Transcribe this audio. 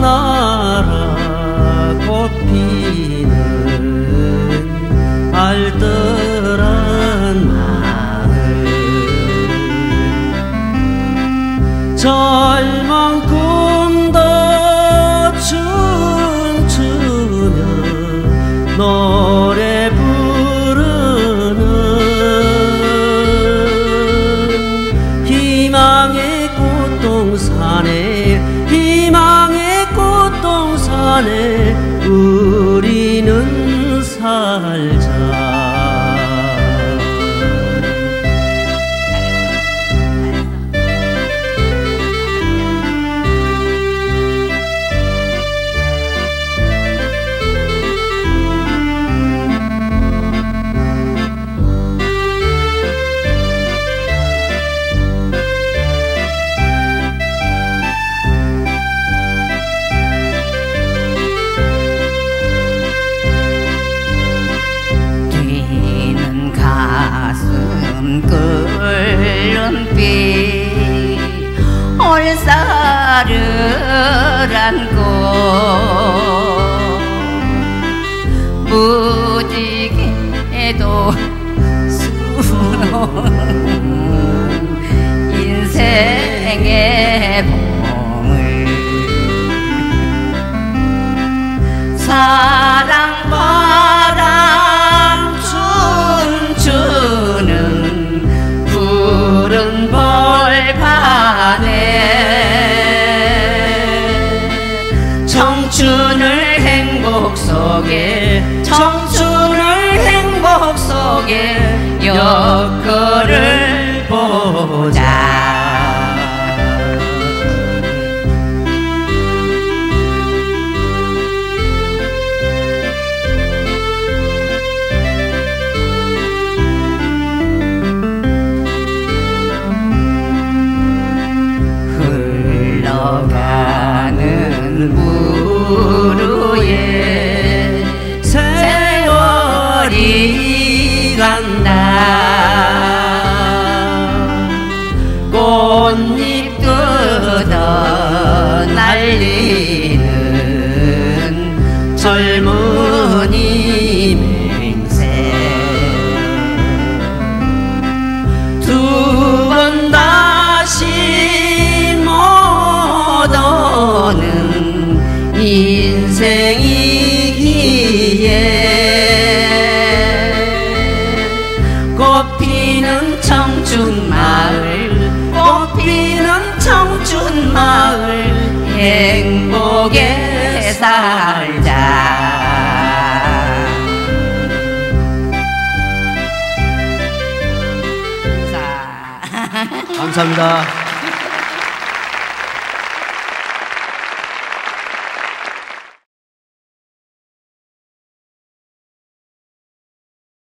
나라 꽃피는 알뜰한 마을 젊은 꿈도 춤추며 노 꽃동산에 우리는 살자 올사를 안고 무지개도 수놓은 인생의 속에 청춘을 행복 속에 여거를 간다. 꽃잎 뜯어 날리는 젊은이 맹세. 두 번 다시 못 오는 인생이 청춘 마을 행복에 살자 자. 감사합니다.